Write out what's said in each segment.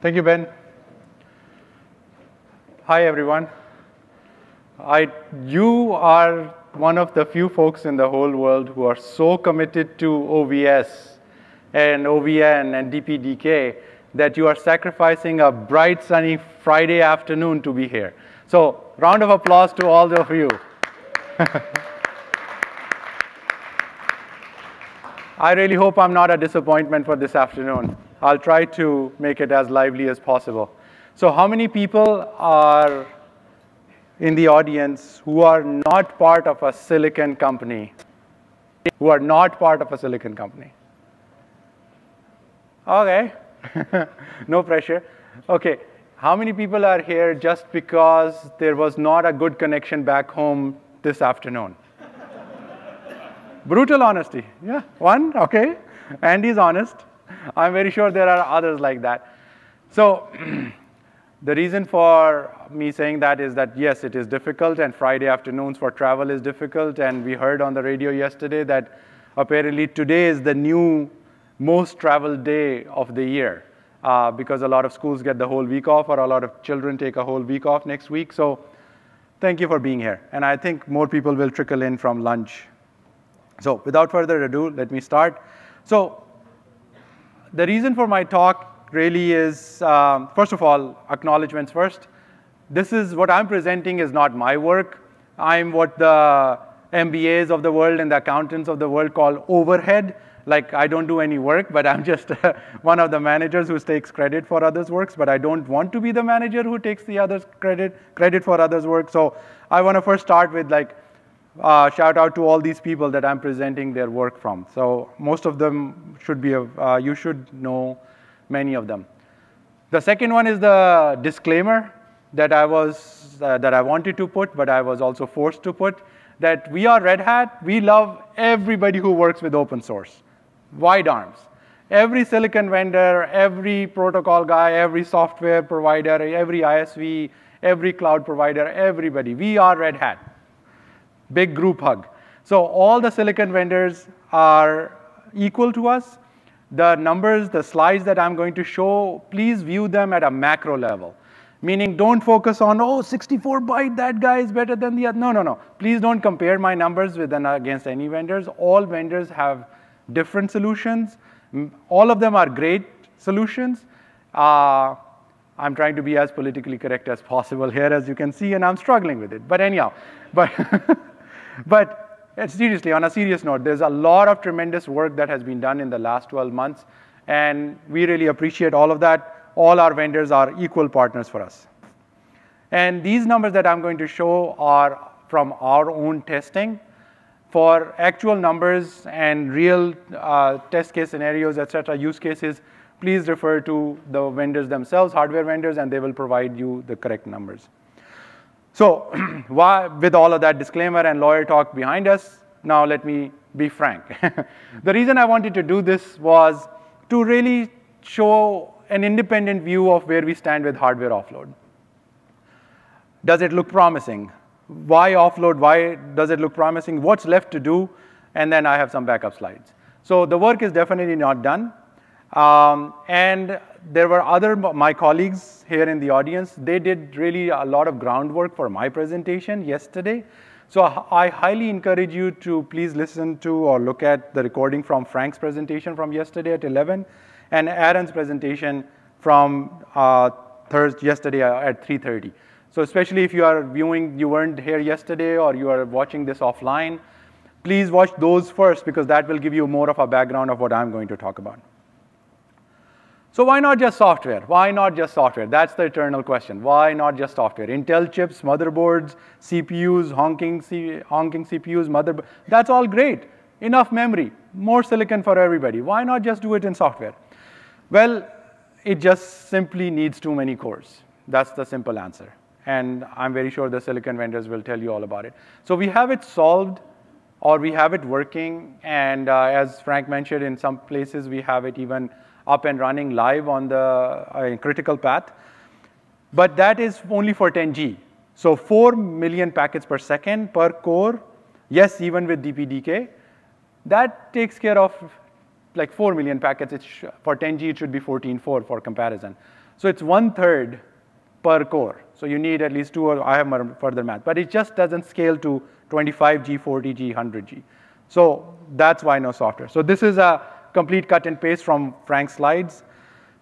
Thank you, Ben. Hi, everyone. I, you are one of the few folks in the whole world who are so committed to OVS and OVN and DPDK that you are sacrificing a bright, sunny Friday afternoon to be here. So, round of applause to all of you. I really hope I'm not a disappointment for this afternoon. I'll try to make it as lively as possible. So how many people are in the audience who are not part of a silicon company? Who are not part of a silicon company? Okay, no pressure. Okay, how many people are here just because there was not a good connection back home this afternoon? Brutal honesty. Yeah, one, okay. Andy's honest. I'm very sure there are others like that. So the reason for me saying that is that, yes, it is difficult, and Friday afternoons for travel is difficult. And we heard on the radio yesterday that apparently today is the new most traveled day of the year uh, because a lot of schools get the whole week off, or a lot of children take a whole week off next week. So thank you for being here. And I think more people will trickle in from lunch so without further ado, let me start. So the reason for my talk really is, um, first of all, acknowledgements first. This is what I'm presenting is not my work. I'm what the MBAs of the world and the accountants of the world call overhead. Like I don't do any work, but I'm just one of the managers who takes credit for others' works, but I don't want to be the manager who takes the others' credit, credit for others' work. So I want to first start with like, uh, shout out to all these people that I'm presenting their work from. So most of them should be, uh, you should know many of them. The second one is the disclaimer that I was, uh, that I wanted to put, but I was also forced to put, that we are Red Hat, we love everybody who works with open source, wide arms. Every silicon vendor, every protocol guy, every software provider, every ISV, every cloud provider, everybody, we are Red Hat big group hug. So all the silicon vendors are equal to us. The numbers, the slides that I'm going to show, please view them at a macro level. Meaning don't focus on, oh, 64 byte, that guy is better than the other. No, no, no. Please don't compare my numbers with against any vendors. All vendors have different solutions. All of them are great solutions. Uh, I'm trying to be as politically correct as possible here, as you can see, and I'm struggling with it. But anyhow, but But seriously, on a serious note, there's a lot of tremendous work that has been done in the last 12 months, and we really appreciate all of that. All our vendors are equal partners for us. And these numbers that I'm going to show are from our own testing. For actual numbers and real uh, test case scenarios, et cetera, use cases, please refer to the vendors themselves, hardware vendors, and they will provide you the correct numbers. So why, with all of that disclaimer and lawyer talk behind us, now let me be frank. the reason I wanted to do this was to really show an independent view of where we stand with hardware offload. Does it look promising? Why offload? Why does it look promising? What's left to do? And then I have some backup slides. So the work is definitely not done. Um, and there were other, my colleagues here in the audience, they did really a lot of groundwork for my presentation yesterday. So I highly encourage you to please listen to or look at the recording from Frank's presentation from yesterday at 11 and Aaron's presentation from uh, Thursday, yesterday at 3.30. So especially if you are viewing, you weren't here yesterday or you are watching this offline, please watch those first because that will give you more of a background of what I'm going to talk about. So why not just software? Why not just software? That's the eternal question. Why not just software? Intel chips, motherboards, CPUs, honking, C honking CPUs, motherboard. That's all great. Enough memory, more silicon for everybody. Why not just do it in software? Well, it just simply needs too many cores. That's the simple answer. And I'm very sure the silicon vendors will tell you all about it. So we have it solved or we have it working. And uh, as Frank mentioned, in some places we have it even up and running live on the uh, critical path. But that is only for 10G. So 4 million packets per second per core, yes, even with DPDK. That takes care of like 4 million packets. for 10G, it should be 14.4 for comparison. So it's one third per core. So you need at least two, or I have further math. But it just doesn't scale to 25G, 40G, 100G. So that's why no software. So this is a complete cut and paste from Frank's slides.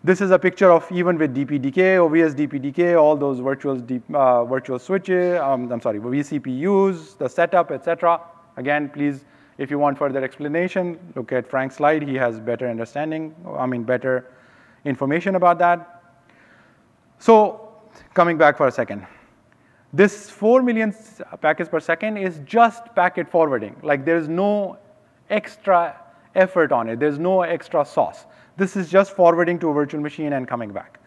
This is a picture of even with DPDK, OVS DPDK, all those virtual, uh, virtual switches, um, I'm sorry, vCPUs, the setup, etc. Again, please, if you want further explanation, look at Frank's slide. He has better understanding, I mean, better information about that. So coming back for a second. This 4 million packets per second is just packet forwarding. Like there's no extra effort on it. There's no extra sauce. This is just forwarding to a virtual machine and coming back.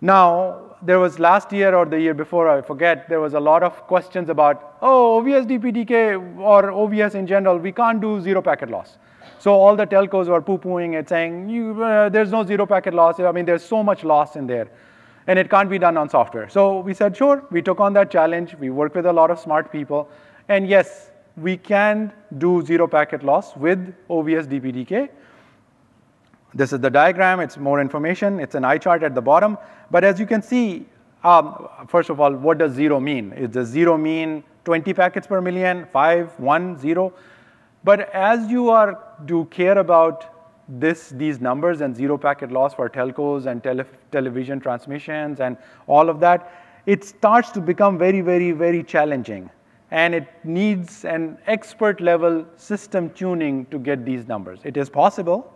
Now, there was last year or the year before, I forget, there was a lot of questions about, oh, OVS DPDK or OVS in general, we can't do zero packet loss. So all the telcos were poo-pooing it, saying, uh, there's no zero packet loss. I mean, there's so much loss in there and it can't be done on software. So we said, sure, we took on that challenge. We worked with a lot of smart people. And yes, we can do zero packet loss with OVS DPDK. This is the diagram. It's more information. It's an eye chart at the bottom. But as you can see, um, first of all, what does zero mean? Is the zero mean 20 packets per million, 5, 1, 0? But as you are do care about this, these numbers and zero packet loss for telcos and tele television transmissions and all of that, it starts to become very, very, very challenging. And it needs an expert level system tuning to get these numbers. It is possible.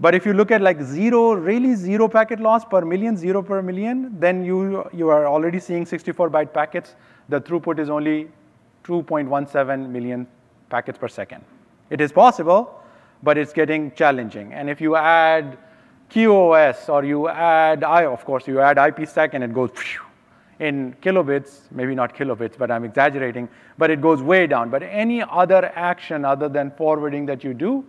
But if you look at like zero, really zero packet loss per million, zero per million, then you, you are already seeing 64 byte packets. The throughput is only 2.17 million packets per second. It is possible, but it's getting challenging. And if you add QoS or you add, I, of course, you add IPsec and it goes in kilobits, maybe not kilobits, but I'm exaggerating, but it goes way down. But any other action other than forwarding that you do,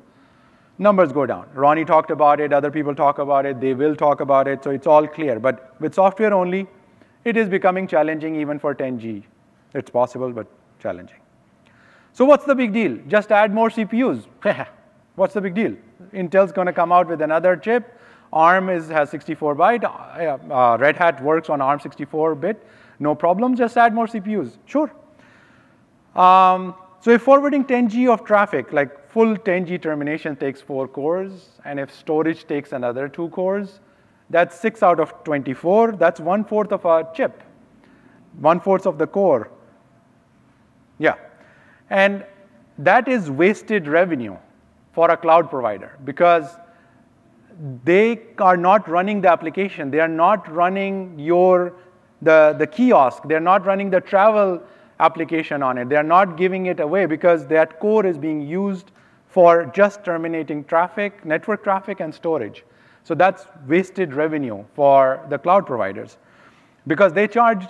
numbers go down. Ronnie talked about it, other people talk about it, they will talk about it, so it's all clear. But with software only, it is becoming challenging even for 10G. It's possible, but challenging. So what's the big deal? Just add more CPUs. What's the big deal? Intel's going to come out with another chip. ARM is, has 64 byte. Uh, Red Hat works on ARM 64 bit. No problem, just add more CPUs. Sure. Um, so if forwarding 10G of traffic, like full 10G termination takes four cores, and if storage takes another two cores, that's six out of 24. That's one fourth of a chip, one fourth of the core. Yeah. And that is wasted revenue for a cloud provider because they are not running the application. They are not running your the, the kiosk. They're not running the travel application on it. They're not giving it away because that core is being used for just terminating traffic, network traffic, and storage. So that's wasted revenue for the cloud providers because they charge,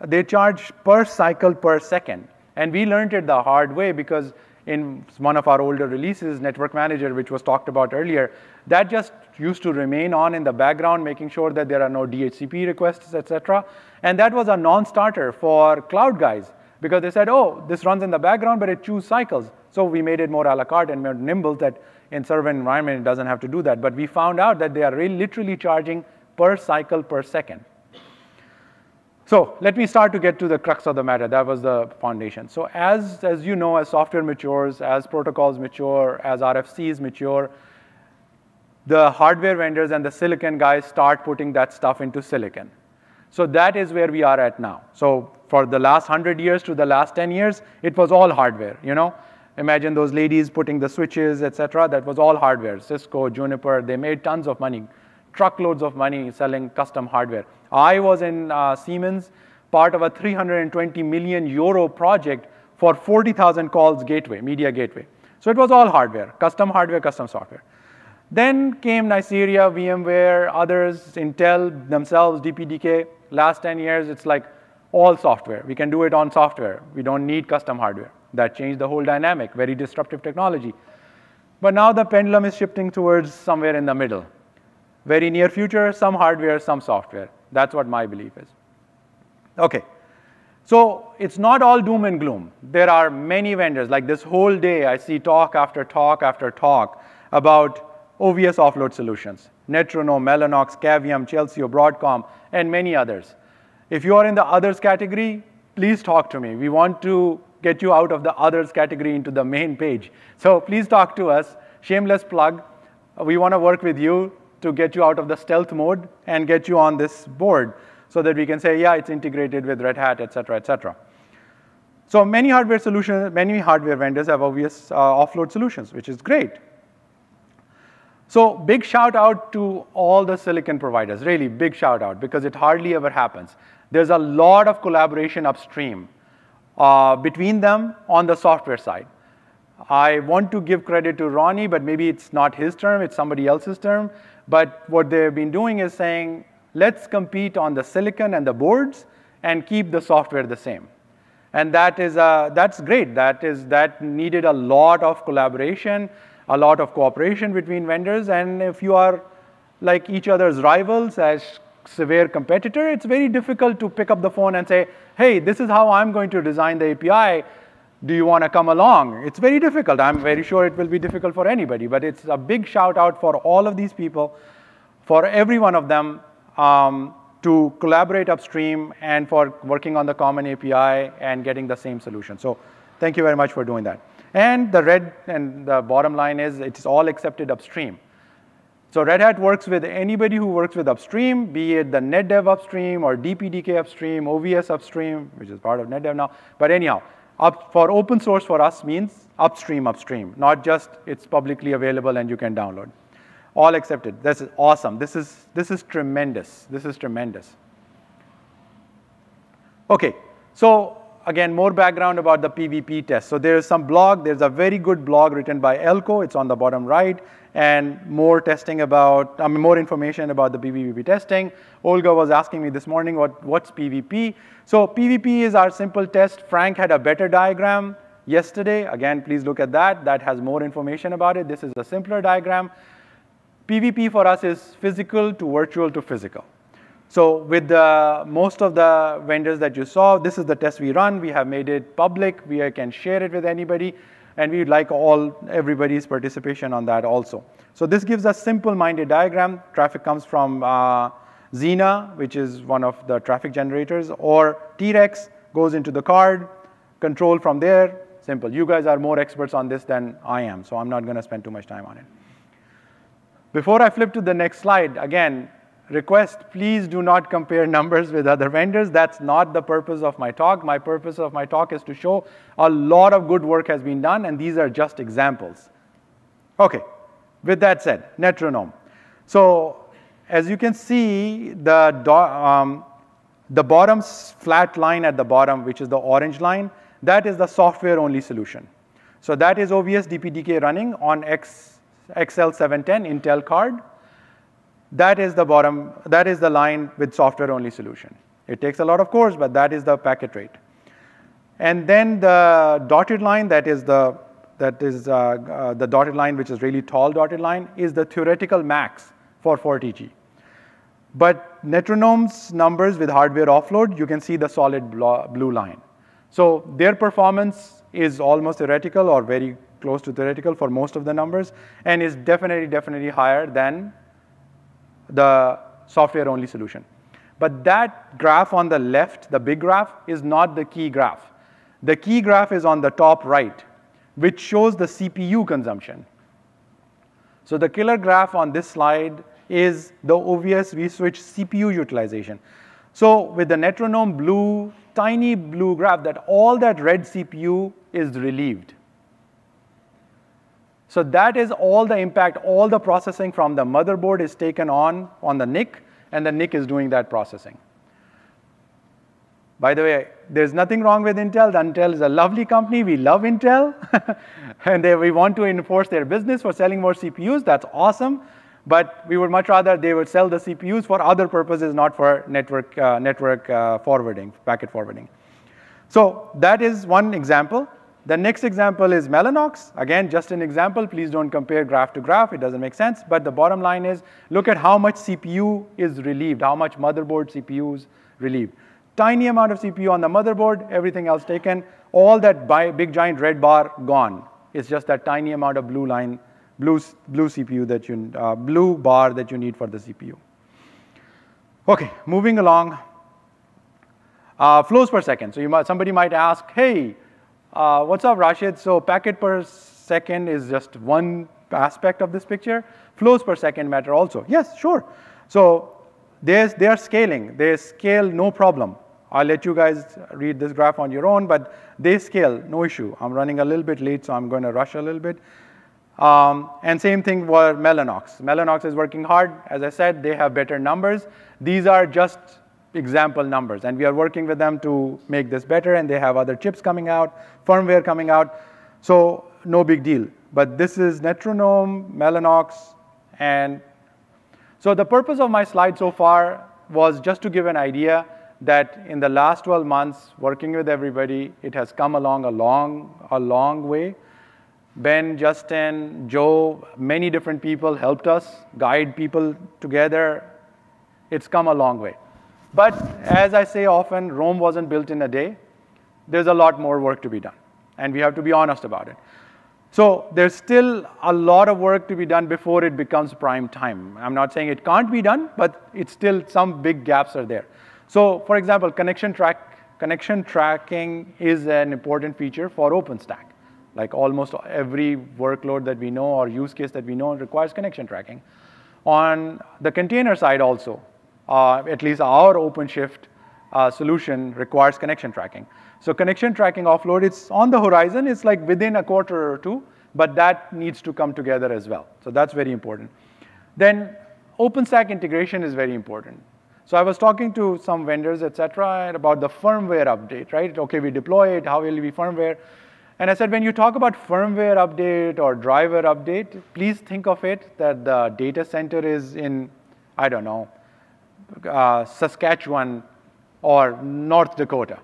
they charge per cycle per second. And we learned it the hard way because in one of our older releases, Network Manager, which was talked about earlier, that just used to remain on in the background, making sure that there are no DHCP requests, etc. And that was a non-starter for cloud guys because they said, oh, this runs in the background, but it chews cycles. So we made it more a la carte and more nimble that in server environment, it doesn't have to do that. But we found out that they are really literally charging per cycle per second. So let me start to get to the crux of the matter. That was the foundation. So as, as you know, as software matures, as protocols mature, as RFCs mature, the hardware vendors and the silicon guys start putting that stuff into silicon. So that is where we are at now. So for the last 100 years to the last 10 years, it was all hardware, you know. Imagine those ladies putting the switches, etc. That was all hardware. Cisco, Juniper, they made tons of money, truckloads of money selling custom hardware. I was in uh, Siemens, part of a 320 million euro project for 40,000 calls gateway, media gateway. So it was all hardware, custom hardware, custom software. Then came Nicira, VMware, others, Intel themselves, DPDK. Last 10 years, it's like all software. We can do it on software. We don't need custom hardware. That changed the whole dynamic, very disruptive technology. But now the pendulum is shifting towards somewhere in the middle. Very near future, some hardware, some software. That's what my belief is. Okay. So it's not all doom and gloom. There are many vendors. Like this whole day, I see talk after talk after talk about OVS offload solutions, Netronome, Mellanox, Cavium, Chelsio, Broadcom, and many others. If you are in the others category, please talk to me. We want to get you out of the others category into the main page. So please talk to us. Shameless plug. We want to work with you to get you out of the stealth mode and get you on this board so that we can say, yeah, it's integrated with Red Hat, et cetera, et cetera. So many hardware solutions, many hardware vendors have OVS uh, offload solutions, which is great. So big shout out to all the silicon providers, really big shout out, because it hardly ever happens. There's a lot of collaboration upstream uh, between them on the software side. I want to give credit to Ronnie, but maybe it's not his term, it's somebody else's term. But what they've been doing is saying, let's compete on the silicon and the boards and keep the software the same. And that is, uh, that's great. That, is, that needed a lot of collaboration, a lot of cooperation between vendors. And if you are like each other's rivals as severe competitor, it's very difficult to pick up the phone and say, hey, this is how I'm going to design the API. Do you want to come along? It's very difficult. I'm very sure it will be difficult for anybody, but it's a big shout out for all of these people, for every one of them um, to collaborate upstream and for working on the common API and getting the same solution. So thank you very much for doing that. And the red and the bottom line is it's all accepted upstream. So Red Hat works with anybody who works with upstream, be it the NetDev upstream or DPDK upstream, OVS upstream, which is part of NetDev now. But anyhow, up for open source for us means upstream, upstream, not just it's publicly available and you can download. All accepted. This is awesome. This is, this is tremendous. This is tremendous. Okay, so again, more background about the PVP test. So there's some blog, there's a very good blog written by Eelco, it's on the bottom right, and more testing about, I mean, more information about the PVP testing. Olga was asking me this morning, what, what's PVP? So PVP is our simple test. Frank had a better diagram yesterday. Again, please look at that. That has more information about it. This is a simpler diagram. PVP for us is physical to virtual to physical. So with the, most of the vendors that you saw, this is the test we run. We have made it public. We can share it with anybody. And we'd like all everybody's participation on that also. So this gives a simple-minded diagram. Traffic comes from uh, Xena, which is one of the traffic generators, or T-Rex goes into the card, control from there, simple. You guys are more experts on this than I am, so I'm not going to spend too much time on it. Before I flip to the next slide, again, request, please do not compare numbers with other vendors. That's not the purpose of my talk. My purpose of my talk is to show a lot of good work has been done, and these are just examples. Okay, with that said, Netronome. So as you can see, the, um, the bottom flat line at the bottom, which is the orange line, that is the software-only solution. So that is OVS DPDK running on X, XL710 Intel card. That is the bottom, that is the line with software-only solution. It takes a lot of cores, but that is the packet rate. And then the dotted line, that is the that is uh, uh, the dotted line, which is really tall dotted line, is the theoretical max for 40G. But Netronome's numbers with hardware offload, you can see the solid blue line. So their performance is almost theoretical or very close to theoretical for most of the numbers, and is definitely, definitely higher than the software-only solution. But that graph on the left, the big graph, is not the key graph. The key graph is on the top right, which shows the CPU consumption. So the killer graph on this slide is the OVS vSwitch CPU utilization. So with the Netronome blue, tiny blue graph, that all that red CPU is relieved. So that is all the impact, all the processing from the motherboard is taken on on the NIC, and the NIC is doing that processing. By the way, there's nothing wrong with Intel. Intel is a lovely company. We love Intel. and they, we want to enforce their business for selling more CPUs. That's awesome. But we would much rather they would sell the CPUs for other purposes, not for network, uh, network uh, forwarding, packet forwarding. So that is one example. The next example is Mellanox. Again, just an example. Please don't compare graph to graph. It doesn't make sense. But the bottom line is, look at how much CPU is relieved, how much motherboard CPU is relieved. Tiny amount of CPU on the motherboard, everything else taken. All that big giant red bar gone. It's just that tiny amount of blue line blue, blue CPU that you, uh, blue bar that you need for the CPU. Okay, moving along. Uh, flows per second. So you might, somebody might ask, hey, uh, what's up, Rashid? So packet per second is just one aspect of this picture. Flows per second matter also. Yes, sure. So there's, they are scaling. They scale no problem. I'll let you guys read this graph on your own, but they scale, no issue. I'm running a little bit late, so I'm going to rush a little bit. Um, and same thing for Mellanox. Mellanox is working hard. As I said, they have better numbers. These are just example numbers, and we are working with them to make this better, and they have other chips coming out, firmware coming out, so no big deal. But this is Netronome, Mellanox, and so the purpose of my slide so far was just to give an idea that in the last 12 months, working with everybody, it has come along a long, a long way. Ben, Justin, Joe, many different people helped us guide people together. It's come a long way. But as I say often, Rome wasn't built in a day. There's a lot more work to be done, and we have to be honest about it. So there's still a lot of work to be done before it becomes prime time. I'm not saying it can't be done, but it's still some big gaps are there. So for example, connection, track, connection tracking is an important feature for OpenStack. Like almost every workload that we know or use case that we know requires connection tracking. On the container side also, at least our OpenShift uh, solution requires connection tracking. So connection tracking offload, it's on the horizon, it's like within a quarter or two, but that needs to come together as well. So that's very important. Then OpenStack integration is very important. So I was talking to some vendors, et cetera, about the firmware update, right? Okay, we deploy it, how will be firmware? And I said, when you talk about firmware update or driver update, please think of it that the data center is in, I don't know, uh, Saskatchewan or North Dakota.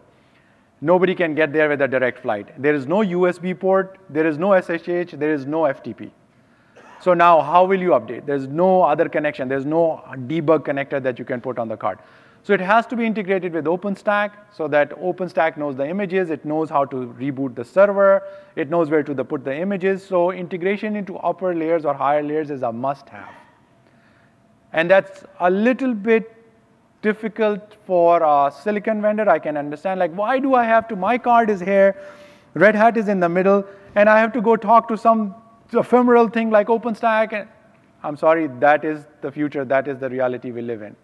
Nobody can get there with a direct flight. There is no USB port, there is no SSH, there is no FTP. So now how will you update? There's no other connection. There's no debug connector that you can put on the card. So it has to be integrated with OpenStack so that OpenStack knows the images, it knows how to reboot the server, it knows where to the, put the images. So integration into upper layers or higher layers is a must-have. And that's a little bit difficult for a silicon vendor. I can understand, like, why do I have to, my card is here, Red Hat is in the middle, and I have to go talk to some ephemeral thing like OpenStack. And I'm sorry, that is the future. That is the reality we live in.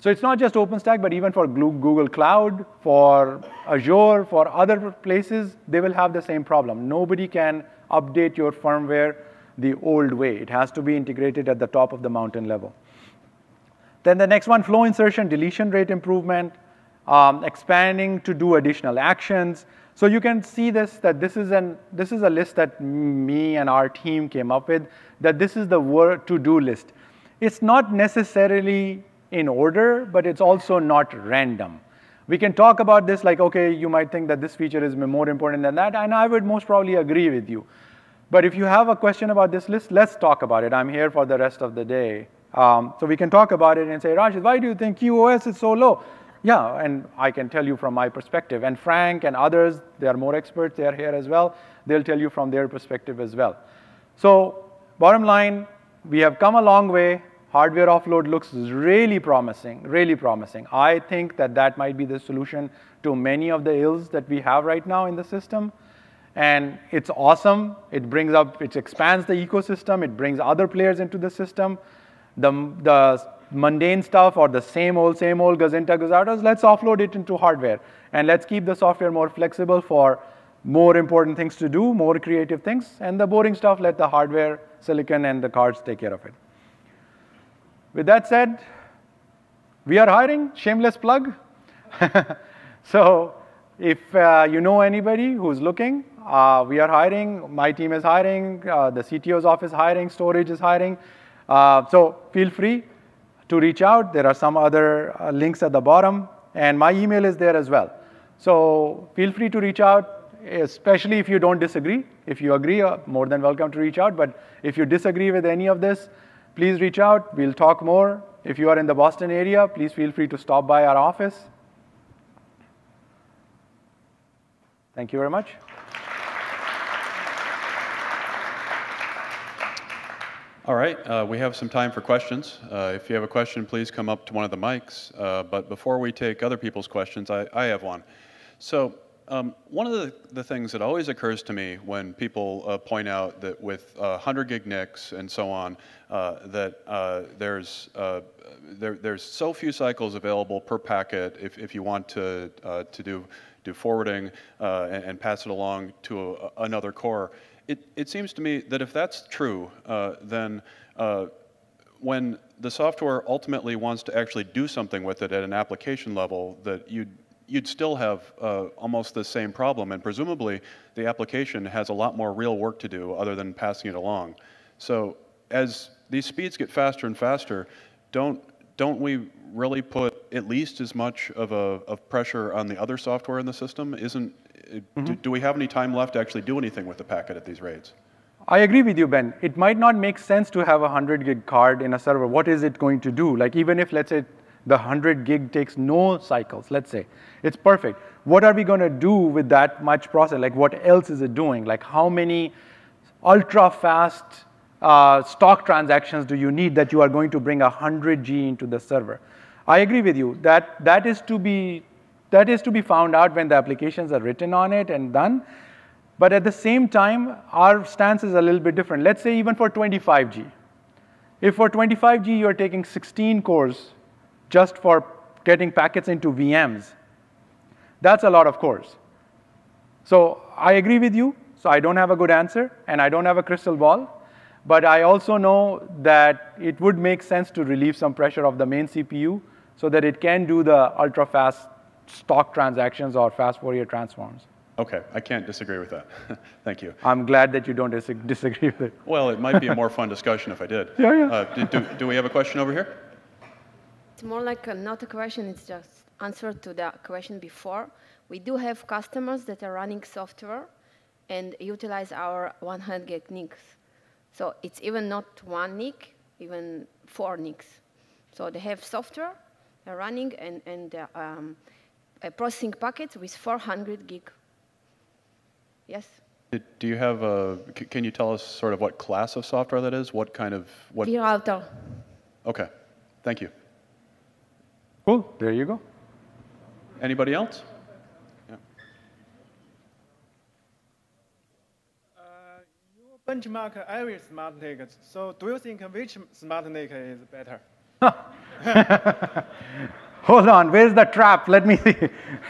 So it's not just OpenStack, but even for Google Cloud, for Azure, for other places, they will have the same problem. Nobody can update your firmware the old way. It has to be integrated at the top of the mountain level. Then the next one, flow insertion, deletion rate improvement, um, expanding to do additional actions, so you can see this, that this is, an, this is a list that me and our team came up with, that this is the to-do list. It's not necessarily in order, but it's also not random. We can talk about this like, okay, you might think that this feature is more important than that, and I would most probably agree with you. But if you have a question about this list, let's talk about it. I'm here for the rest of the day. Um, so we can talk about it and say, Rashid, why do you think QoS is so low? Yeah, and I can tell you from my perspective. And Frank and others, they are more experts, they are here as well. They'll tell you from their perspective as well. So bottom line, we have come a long way. Hardware offload looks really promising, really promising. I think that that might be the solution to many of the ills that we have right now in the system. And it's awesome. It brings up, it expands the ecosystem. It brings other players into the system. The, the mundane stuff or the same old, same old Gazinta Gazatas, let's offload it into hardware. And let's keep the software more flexible for more important things to do, more creative things. And the boring stuff, let the hardware, silicon, and the cards take care of it. With that said, we are hiring, shameless plug. so if uh, you know anybody who's looking, uh, we are hiring. My team is hiring. Uh, the CTO's office hiring. Storage is hiring. Uh, so feel free to reach out. There are some other uh, links at the bottom, and my email is there as well. So feel free to reach out, especially if you don't disagree. If you agree, uh, more than welcome to reach out. But if you disagree with any of this, please reach out. We'll talk more. If you are in the Boston area, please feel free to stop by our office. Thank you very much. All right, uh, we have some time for questions. Uh, if you have a question, please come up to one of the mics. Uh, but before we take other people's questions, I, I have one. So um, one of the, the, things that always occurs to me when people uh, point out that with 100 uh, gig NICs and so on, uh, that there's, there, there's so few cycles available per packet if, if you want to, to do, do forwarding and, and, pass it along to a, another core it, it seems to me that if that's true, uh, then uh, when the software ultimately wants to actually do something with it at an application level, that you'd, you'd still have uh, almost the same problem. And presumably, the application has a lot more real work to do other than passing it along. So as these speeds get faster and faster, don't, don't we really put at least as much of, a, of pressure on the other software in the system? Isn't, mm -hmm. do, do we have any time left to actually do anything with the packet at these rates? I agree with you, Ben. It might not make sense to have a 100 gig card in a server. What is it going to do? Like even if, let's say, the 100 gig takes no cycles, let's say, it's perfect. What are we going to do with that much process? Like what else is it doing? Like how many ultra fast uh, stock transactions do you need that you are going to bring 100G into the server? I agree with you. That, that is to be that is to be found out when the applications are written on it and done. But at the same time, our stance is a little bit different. Let's say even for 25G. If for 25G you're taking 16 cores just for getting packets into VMs, that's a lot of cores. So I agree with you. So I don't have a good answer, and I don't have a crystal ball. But I also know that it would make sense to relieve some pressure of the main CPU so that it can do the ultra-fast stock transactions or fast Fourier transforms. Okay, I can't disagree with that. Thank you. I'm glad that you don't dis disagree with it. Well, it might be a more fun discussion if I did. Yeah, yeah. Uh, do, do, do, we have a question over here? It's more like a, not a question, it's just answer to the question before. We do have customers that are running software and utilize our 100 gig NICs. So it's even not one NIC, even four NICs. So they have software running and, and um, a processing packet with 400 gig. Yes? Do you have a, can you tell us sort of what class of software that is? What kind of, what? vRouter. Okay, thank you. Cool, there you go. Anybody else? Yeah. Uh, you benchmark every smart NIC. So do you think which smart NIC is better? Hold on, where's the trap? Let me see.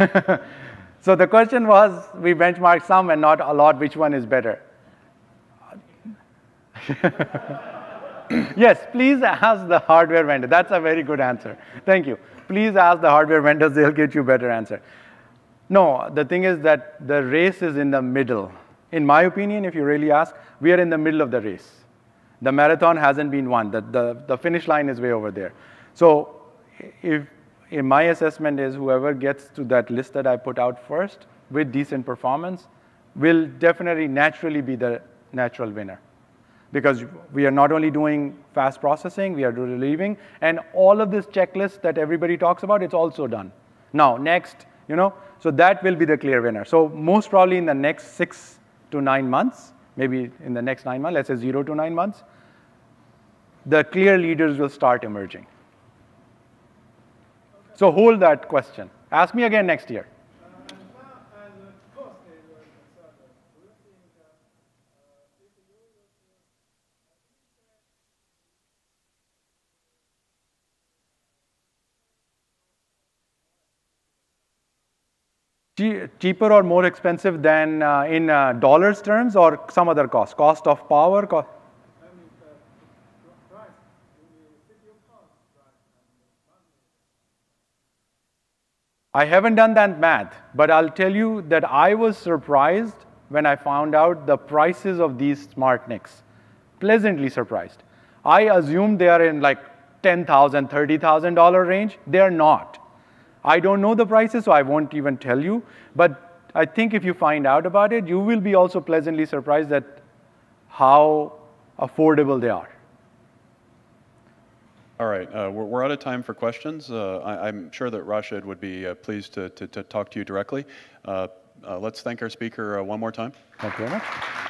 so the question was, we benchmarked some and not a lot, which one is better? yes, please ask the hardware vendor. That's a very good answer. Thank you. Please ask the hardware vendors, they'll get you better answer. No, the thing is that the race is in the middle. In my opinion, if you really ask, we are in the middle of the race. The marathon hasn't been won. The, the, the finish line is way over there. So if in my assessment is whoever gets to that list that I put out first with decent performance will definitely naturally be the natural winner. Because we are not only doing fast processing, we are relieving, and all of this checklist that everybody talks about, it's also done. Now, next, you know, so that will be the clear winner. So most probably in the next six to nine months, maybe in the next nine months, let's say zero to nine months, the clear leaders will start emerging. So hold that question. Ask me again next year. cheaper or more expensive than uh, in uh, dollars terms or some other cost? Cost of power? Co I haven't done that math, but I'll tell you that I was surprised when I found out the prices of these smart NICs. Pleasantly surprised. I assumed they are in like $10,000, $30,000 range. They are not. I don't know the prices, so I won't even tell you. But I think if you find out about it, you will be also pleasantly surprised at how affordable they are. All right, uh, we're, we're, out of time for questions. Uh, I, am sure that Rashid would be uh, pleased to, to, to, talk to you directly. Uh, uh, let's thank our speaker uh, one more time. Thank you very much.